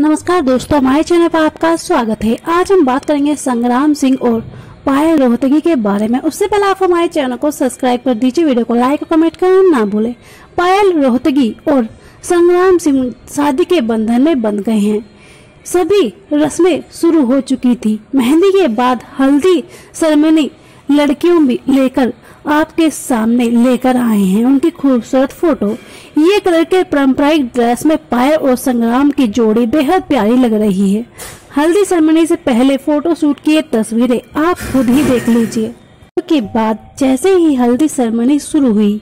नमस्कार दोस्तों, हमारे चैनल पर आपका स्वागत है। आज हम बात करेंगे संग्राम सिंह और पायल रोहतगी के बारे में। उससे पहले आप हमारे चैनल को सब्सक्राइब कर दीजिए, वीडियो को लाइक और कमेंट करना ना भूलें। पायल रोहतगी और संग्राम सिंह शादी के बंधन में बंध गए हैं। सभी रस्में शुरू हो चुकी थी। मेहंदी के बाद हल्दी सेरेमनी लड़कियों भी लेकर आपके सामने लेकर आए हैं। उनकी खूबसूरत फ़ोटो। ये कलर के पारंपरिक ड्रेस में पायल और संग्राम की जोड़ी बेहद प्यारी लग रही है। हल्दी सेरेमनी से पहले फ़ोटो शूट की ये तस्वीरें आप खुद ही देख लीजिए। के बाद जैसे ही हल्दी सेरेमनी शुरू हुई,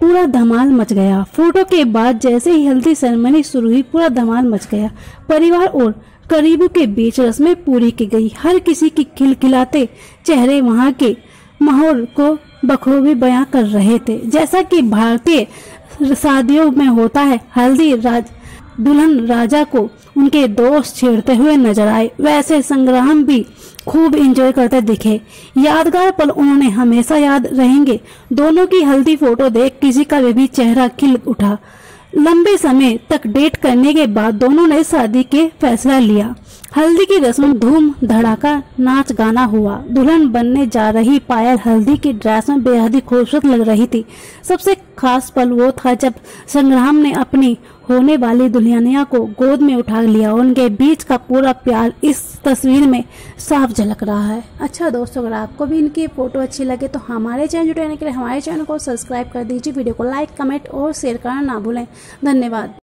पूरा धमाल मच गया। फ़ोटो के बाद जैसे ही हल्दी सेरेमनी शुरू हुई, पूरा धमाल मच गया। परिवार और करीबों के बीच रस्में पूरी की गई। हर किसी की खिलखिलाते चेहरे वहाँ के माहौल को बखूबी बयां कर रहे थे। जैसा कि भारतीय शादियों में होता है, हल्दी राज, दुल्हन राजा को उनके दोस्त छेड़ते हुए नज़र आए। वैसे संग्राम भी खूब एंजॉय करते दिखे। यादगार पल उन्होंने हमेशा याद रहेंगे। दोनों की हल्दी फ़ोटो देख किसी का भी चेहरा खिल उठा। लंबे समय तक डेट करने के बाद दोनों ने शादी के फैसला लिया। हल्दी की रस्म, धूम, धड़ाका, नाच, गाना हुआ। दुल्हन बनने जा रही पायल हल्दी की ड्रेस में बेहद ही खूबसूरत लग रही थी। सबसे खास पल वो था जब संग्राम ने अपनी होने वाली दुल्हनिया को गोद में उठा लिया उनके बीच का पूरा प्यार इस तस्वीर में साफ़ झलक रहा है। अच्छा दोस्तों, अगर आपको भी इनकी फ़ोटो अच्छी लगे तो हमारे चैनल जुटाने के लिए हमारे चैनल को सब्सक्राइब कर दीजिए, वीडियो को लाइक, कमेंट और शेयर करना ना भूलें। धन्यवाद।